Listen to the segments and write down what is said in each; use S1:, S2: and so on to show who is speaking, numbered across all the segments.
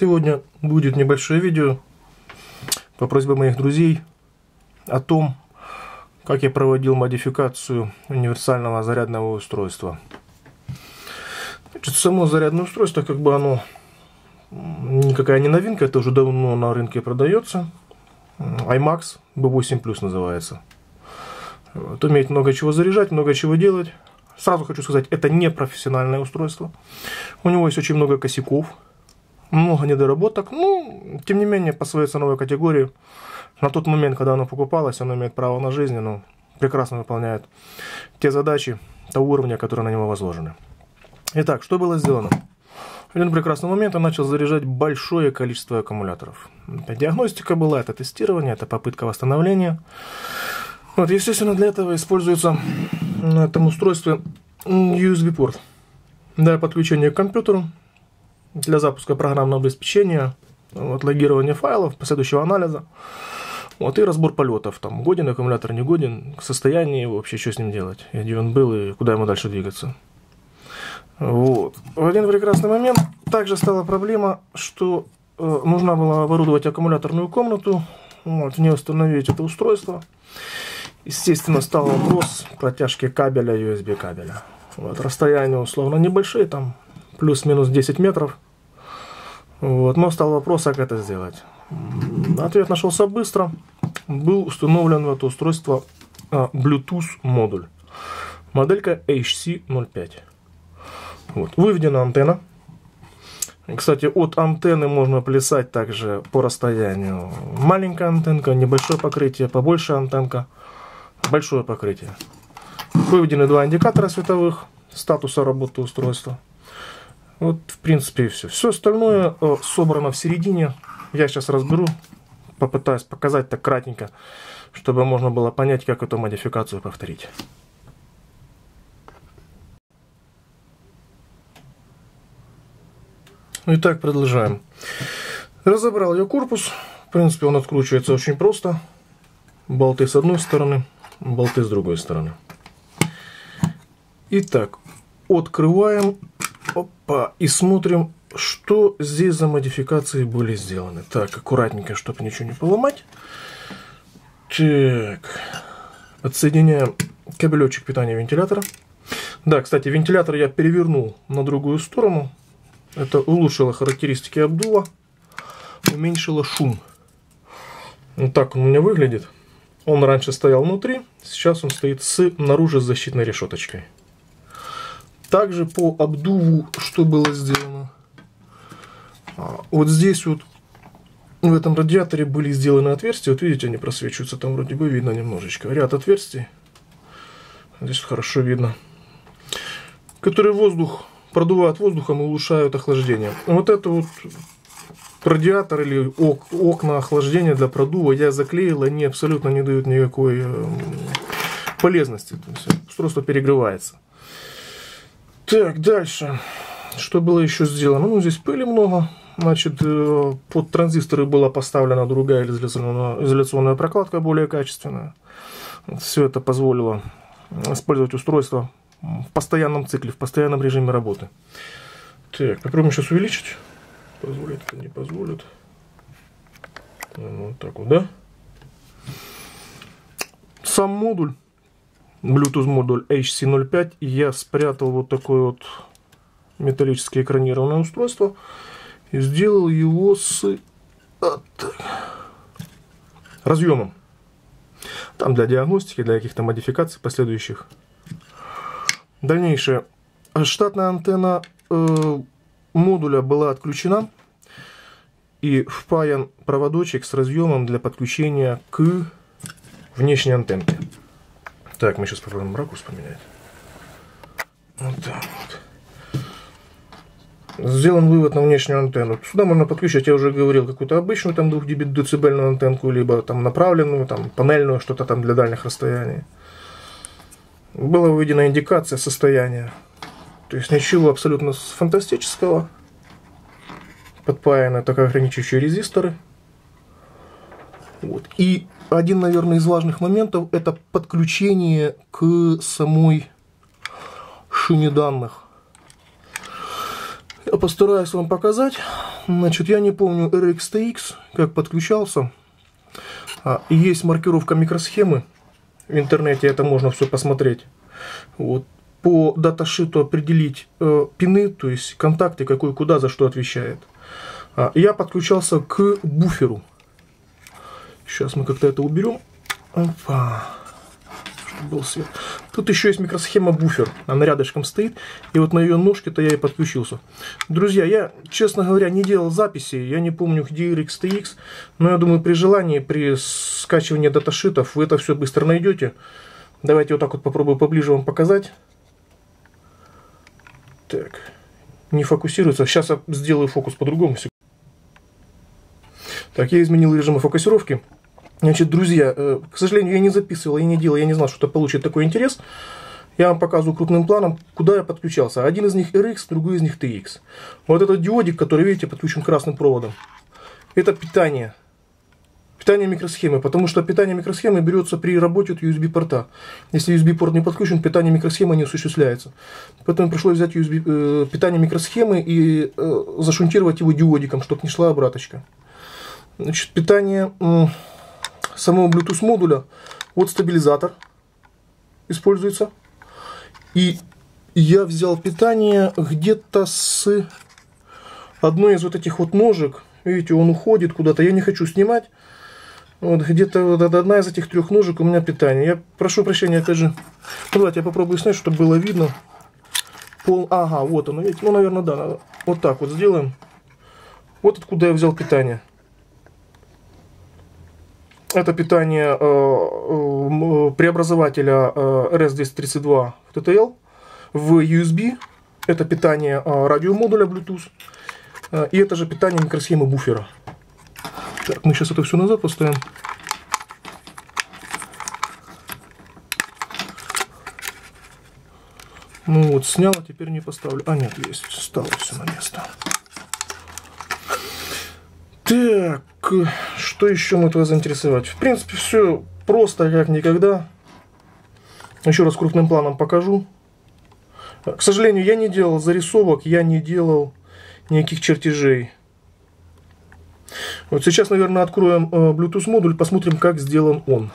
S1: Сегодня будет небольшое видео по просьбе моих друзей о том, как я проводил модификацию универсального зарядного устройства. Значит, само зарядное устройство, как бы оно никакая не новинка, это уже давно на рынке продается. iMax B8 Plus называется. Вот, умеет много чего заряжать, много чего делать. Сразу хочу сказать, это не профессиональное устройство. У него есть очень много косяков, много недоработок. Ну, тем не менее, по своей ценовой категории, на тот момент, когда оно покупалось, оно имеет право на жизнь, оно прекрасно выполняет те задачи того уровня, которые на него возложены. Итак, что было сделано? В один прекрасный момент он начал заряжать большое количество аккумуляторов. Это диагностика была, это тестирование, это попытка восстановления. Вот, естественно, для этого используется на этом устройстве USB-порт для подключения к компьютеру, для запуска программного обеспечения, вот, логирования файлов, последующего анализа. Вот, и разбор полетов. Там, годен аккумулятор, не годен, состояние вообще, что с ним делать, где он был и куда ему дальше двигаться. Вот. В один прекрасный момент также стала проблема, что э, нужно было оборудовать аккумуляторную комнату, вот, в ней установить это устройство. Естественно, стал вопрос протяжки кабеля USB кабеля. Вот, расстояние условно небольшие, там плюс-минус 10 метров. Вот, но стал вопрос, как это сделать. Ответ нашелся быстро. Был установлен в это устройство а, Bluetooth модуль. Моделька HC05. Вот. Выведена антенна. Кстати, от антенны можно плясать также по расстоянию. Маленькая антенка, небольшое покрытие, побольше антенка, большое покрытие. Выведены два индикатора световых статуса работы устройства. Вот, в принципе, и все. Все остальное э, собрано в середине. Я сейчас разберу, попытаюсь показать так кратенько, чтобы можно было понять, как эту модификацию повторить. Итак, продолжаем. Разобрал я корпус. В принципе, он откручивается очень просто. Болты с одной стороны, болты с другой стороны. Итак, открываем опа, и смотрим, что здесь за модификации были сделаны. Так, аккуратненько, чтобы ничего не поломать. Так, отсоединяем кабелечек питания вентилятора. Да, кстати, вентилятор я перевернул на другую сторону. Это улучшило характеристики обдува, уменьшило шум. Вот так он у меня выглядит. Он раньше стоял внутри, сейчас он стоит с наружу с защитной решеточкой. Также по обдуву что было сделано? А, вот здесь вот в этом радиаторе были сделаны отверстия. Вот видите, они просвечиваются. Там вроде бы видно немножечко. Ряд отверстий. Здесь хорошо видно. Которые воздух продувают воздухом и улучшают охлаждение. Вот это вот радиатор или ок, окна охлаждения для продува я заклеил, они абсолютно не дают никакой э, полезности. То есть устройство перегревается. Так, дальше. Что было еще сделано? Ну, здесь пыли много. Значит, э, под транзисторы была поставлена другая изоляционная, прокладка, более качественная. Все это позволило использовать устройство в постоянном цикле, в постоянном режиме работы. Так, попробуем сейчас увеличить. Позволит это, не позволит. Ну, вот так вот, да? Сам модуль, Bluetooth модуль HC05, я спрятал вот такое вот металлическое экранированное устройство и сделал его с разъемом. Там для диагностики, для каких-то модификаций последующих. Дальнейшее. Штатная антенна э, модуля была отключена и впаян проводочек с разъемом для подключения к внешней антенке. Так, мы сейчас попробуем ракурс поменять. Вот так вот. Сделан вывод на внешнюю антенну. Сюда можно подключить, я уже говорил, какую-то обычную там 2 дБ антенку, либо там направленную, там панельную, что-то там для дальних расстояний была выведена индикация состояния. То есть ничего абсолютно фантастического. Подпаяны так ограничивающие резисторы. Вот. И один, наверное, из важных моментов это подключение к самой шине данных. Я постараюсь вам показать. Значит, я не помню RxTX, как подключался. А, есть маркировка микросхемы. В интернете это можно все посмотреть. Вот. По даташиту определить э, пины, то есть контакты, какой куда за что отвечает. А, я подключался к буферу. Сейчас мы как-то это уберем. Опа был свет. Тут еще есть микросхема буфер, она рядышком стоит, и вот на ее ножке-то я и подключился. Друзья, я, честно говоря, не делал записи, я не помню, где RxTX, но я думаю, при желании, при скачивании даташитов вы это все быстро найдете. Давайте вот так вот попробую поближе вам показать. Так, не фокусируется. Сейчас я сделаю фокус по-другому. Так, я изменил режимы фокусировки. Значит, друзья, э, к сожалению, я не записывал, я не делал, я не знал, что это получит такой интерес. Я вам показываю крупным планом, куда я подключался. Один из них RX, другой из них TX. Вот этот диодик, который, видите, подключен красным проводом. Это питание. Питание микросхемы, потому что питание микросхемы берется при работе от USB порта. Если USB порт не подключен, питание микросхемы не осуществляется. Поэтому пришлось взять USB, э, питание микросхемы и э, зашунтировать его диодиком, чтобы не шла обраточка. Значит, питание... Э, самого Bluetooth модуля вот стабилизатор используется. И я взял питание где-то с одной из вот этих вот ножек. Видите, он уходит куда-то. Я не хочу снимать. Вот где-то вот одна из этих трех ножек у меня питание. Я прошу прощения, опять же. Ну, давайте я попробую снять, чтобы было видно. Пол... Ага, вот оно, видите. Ну, наверное, да. Надо вот так вот сделаем. Вот откуда я взял питание. Это питание э, э, преобразователя э, RS-232 в TTL в USB. Это питание радиомодуля Bluetooth. И это же питание микросхемы буфера. Так, мы сейчас это все назад поставим. Ну вот, снял, а теперь не поставлю. А, нет, есть, стало все на место. Так, что еще мы этого заинтересовать? В принципе, все просто, как никогда. Еще раз крупным планом покажу. К сожалению, я не делал зарисовок, я не делал никаких чертежей. Вот сейчас, наверное, откроем э, Bluetooth модуль, посмотрим, как сделан он.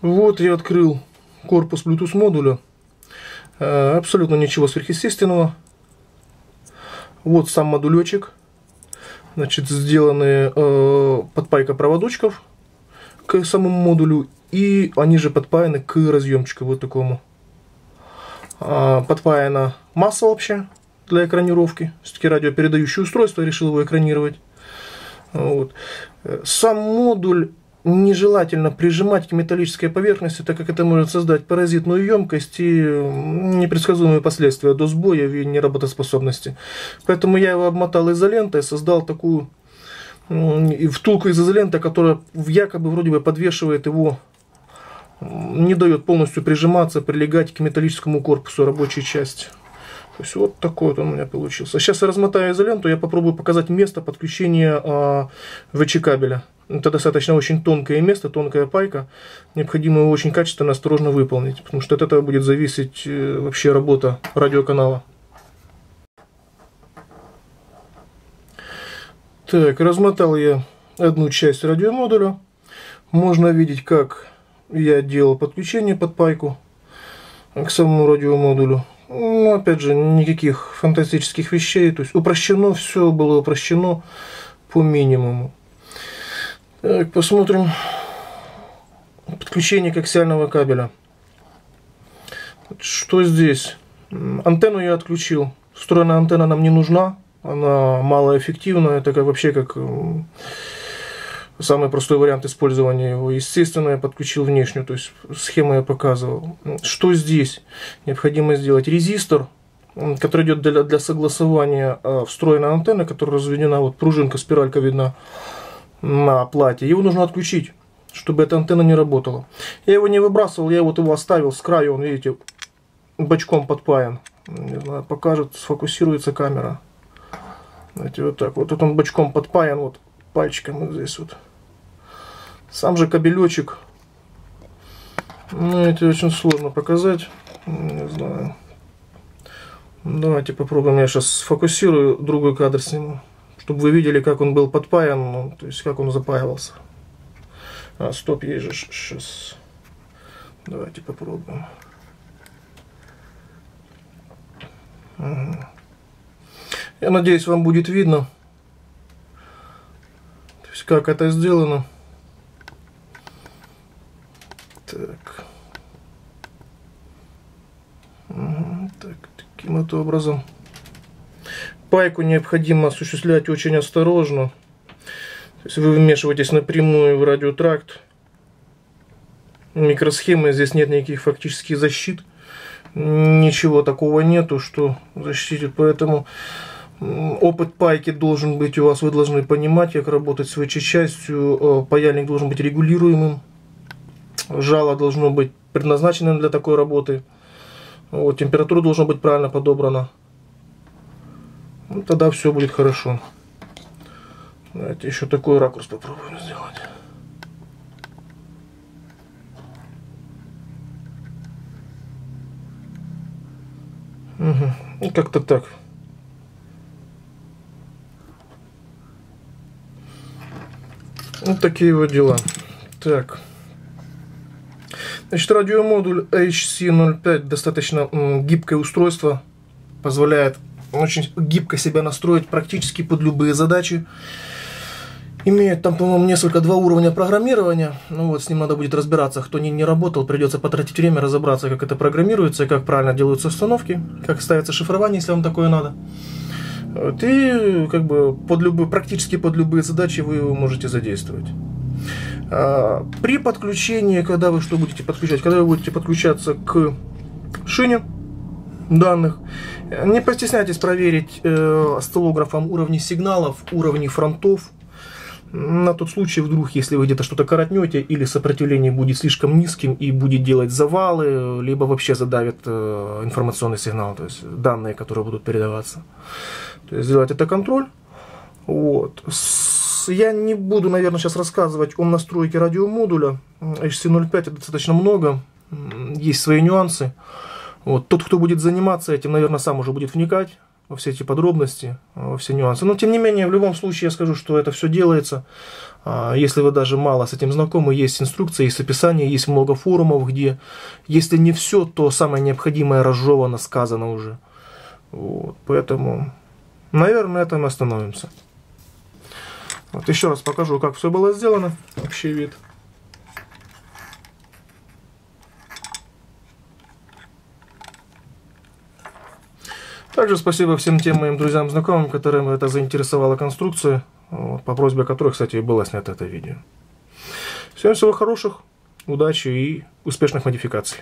S1: Вот я открыл корпус Bluetooth модуля. Э, абсолютно ничего сверхъестественного. Вот сам модулечек. Значит, сделаны э, подпайка проводочков к самому модулю. И они же подпаяны к разъемчику вот такому. А, подпаяна масса вообще для экранировки. Все-таки радиопередающее устройство, решил его экранировать. Вот. Э, сам модуль нежелательно прижимать к металлической поверхности, так как это может создать паразитную емкость и непредсказуемые последствия до сбоя и неработоспособности. Поэтому я его обмотал изолентой, создал такую втулку из изоленты, которая якобы вроде бы подвешивает его, не дает полностью прижиматься, прилегать к металлическому корпусу рабочей части. То есть вот такой вот он у меня получился. Сейчас я размотаю изоленту, я попробую показать место подключения а, ВЧ кабеля. Это достаточно очень тонкое место, тонкая пайка. Необходимо его очень качественно, осторожно выполнить, потому что от этого будет зависеть э, вообще работа радиоканала. Так, размотал я одну часть радиомодуля. Можно видеть, как я делал подключение под пайку к самому радиомодулю. Ну, опять же, никаких фантастических вещей. То есть упрощено, все было упрощено по минимуму. Так, посмотрим подключение коаксиального кабеля. Что здесь? Антенну я отключил. Встроенная антенна нам не нужна. Она малоэффективна. Это как вообще как Самый простой вариант использования его. Естественно, я подключил внешнюю, то есть схему я показывал. Что здесь? Необходимо сделать резистор, который идет для, для согласования э, встроенной антенны, которая разведена, вот пружинка, спиралька видна на плате. Его нужно отключить, чтобы эта антенна не работала. Я его не выбрасывал, я вот его оставил с краю, он, видите, бочком подпаян. Не знаю, покажет, сфокусируется камера. Знаете, вот так. Вот он бочком подпаян, вот пальчиком вот здесь вот. Сам же кабелечек Ну, эти очень сложно показать. Не знаю. Давайте попробуем. Я сейчас сфокусирую, другой кадр сниму. Чтобы вы видели, как он был подпаян, ну, то есть как он запаивался. А, стоп, есть же сейчас. Давайте попробуем. Я надеюсь, вам будет видно, то есть как это сделано. Так. Угу, так, таким вот образом. Пайку необходимо осуществлять очень осторожно. То есть вы вмешиваетесь напрямую в радиотракт. Микросхемы, здесь нет никаких фактических защит. Ничего такого нету, что защитит. Поэтому опыт пайки должен быть у вас. Вы должны понимать, как работать с ВЧ-частью. Э, паяльник должен быть регулируемым. Жало должно быть предназначенным для такой работы. Вот, температура должна быть правильно подобрана. Ну, тогда все будет хорошо. Давайте еще такой ракурс попробуем сделать. Угу. И как-то так. Вот такие вот дела. Так. Значит, радиомодуль HC05 достаточно гибкое устройство, позволяет очень гибко себя настроить практически под любые задачи. Имеет там, по-моему, несколько два уровня программирования. Ну вот, с ним надо будет разбираться. Кто не, не работал, придется потратить время, разобраться, как это программируется, как правильно делаются установки, как ставится шифрование, если вам такое надо. И как бы под любые, практически под любые задачи вы его можете задействовать. А, при подключении, когда вы что будете подключать? Когда вы будете подключаться к шине данных, не постесняйтесь проверить э, стелографом уровни сигналов, уровни фронтов, на тот случай вдруг, если вы где-то что-то коротнете или сопротивление будет слишком низким и будет делать завалы, либо вообще задавит э, информационный сигнал, то есть данные, которые будут передаваться. То есть сделать это контроль. Вот. Я не буду, наверное, сейчас рассказывать о настройке радиомодуля. HC05 это достаточно много, есть свои нюансы. Вот. Тот, кто будет заниматься этим, наверное, сам уже будет вникать во все эти подробности, во все нюансы. Но, тем не менее, в любом случае я скажу, что это все делается. А, если вы даже мало с этим знакомы, есть инструкция, есть описание, есть много форумов, где, если не все, то самое необходимое разжевано, сказано уже. Вот. Поэтому, наверное, на этом остановимся. Вот еще раз покажу, как все было сделано. Общий вид. Также спасибо всем тем моим друзьям, знакомым, которым это заинтересовала конструкция, вот, по просьбе которых, кстати, и было снято это видео. Всем всего хороших, удачи и успешных модификаций.